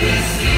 Yes,